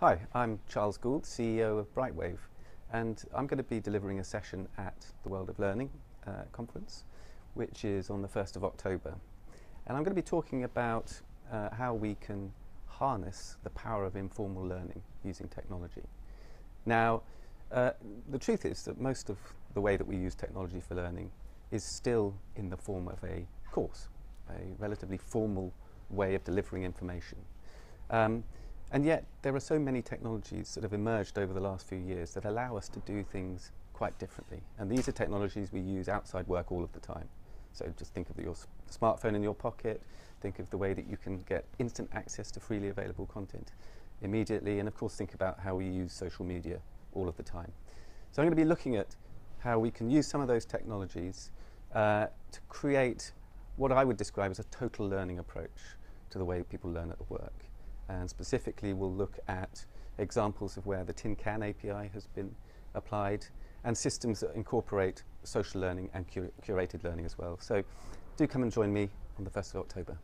Hi, I'm Charles Gould, CEO of Brightwave, and I'm going to be delivering a session at the World of Learning uh, conference, which is on the 1st of October. And I'm going to be talking about uh, how we can harness the power of informal learning using technology. Now, uh, the truth is that most of the way that we use technology for learning is still in the form of a course, a relatively formal way of delivering information. Um, and yet, there are so many technologies that have emerged over the last few years that allow us to do things quite differently. And these are technologies we use outside work all of the time. So just think of your smartphone in your pocket, think of the way that you can get instant access to freely available content immediately, and of course think about how we use social media all of the time. So I'm going to be looking at how we can use some of those technologies uh, to create what I would describe as a total learning approach to the way people learn at work and specifically we'll look at examples of where the Tin Can API has been applied and systems that incorporate social learning and cur curated learning as well. So do come and join me on the 1st of October.